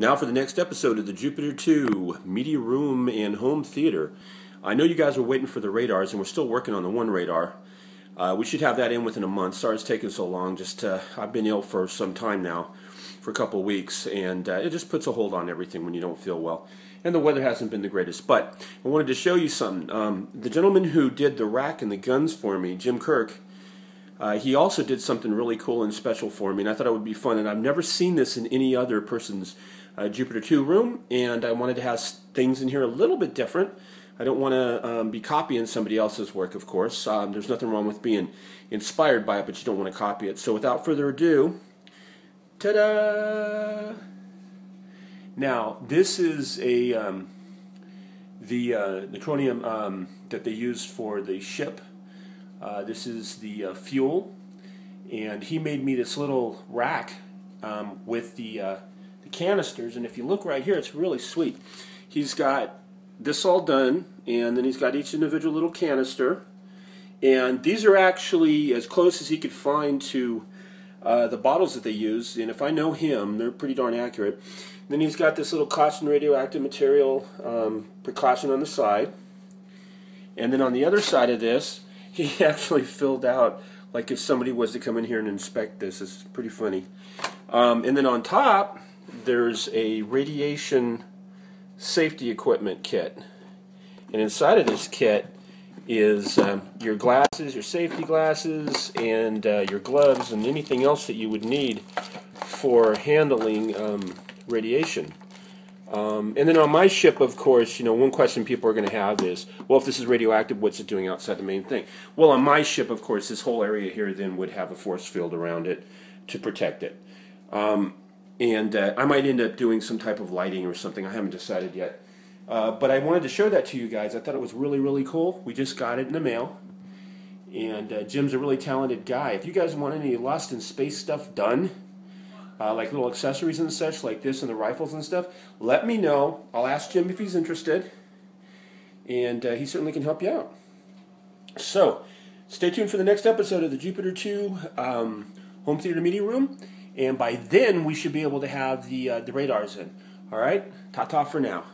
Now for the next episode of the Jupiter 2 Media Room and Home Theater. I know you guys were waiting for the radars, and we're still working on the one radar. Uh, we should have that in within a month. Sorry it's taking so long. Just uh, I've been ill for some time now, for a couple weeks, and uh, it just puts a hold on everything when you don't feel well. And the weather hasn't been the greatest. But I wanted to show you something. Um, the gentleman who did the rack and the guns for me, Jim Kirk, uh, he also did something really cool and special for me, and I thought it would be fun. And I've never seen this in any other person's uh, Jupiter 2 room, and I wanted to have things in here a little bit different. I don't want to um, be copying somebody else's work, of course. Um, there's nothing wrong with being inspired by it, but you don't want to copy it. So without further ado, ta-da! Now, this is a um, the uh, deutronium um, that they used for the ship. Uh, this is the uh, fuel, and he made me this little rack um, with the uh, the canisters. And if you look right here, it's really sweet. He's got this all done, and then he's got each individual little canister. And these are actually as close as he could find to uh, the bottles that they use. And if I know him, they're pretty darn accurate. Then he's got this little caution radioactive material um, precaution on the side. And then on the other side of this, he actually filled out like if somebody was to come in here and inspect this. It's pretty funny. Um, and then on top, there's a radiation safety equipment kit. And inside of this kit is um, your glasses, your safety glasses, and uh, your gloves, and anything else that you would need for handling um, radiation. Um, and then on my ship, of course, you know, one question people are going to have is, well, if this is radioactive, what's it doing outside the main thing? Well, on my ship, of course, this whole area here then would have a force field around it to protect it. Um, and uh, I might end up doing some type of lighting or something. I haven't decided yet. Uh, but I wanted to show that to you guys. I thought it was really, really cool. We just got it in the mail. And uh, Jim's a really talented guy. If you guys want any Lost in Space stuff done, uh, like little accessories and such, like this and the rifles and stuff, let me know. I'll ask Jim if he's interested. And uh, he certainly can help you out. So, stay tuned for the next episode of the Jupiter 2 um, Home Theater Media Room and by then we should be able to have the uh, the radars in. All right, ta ta for now.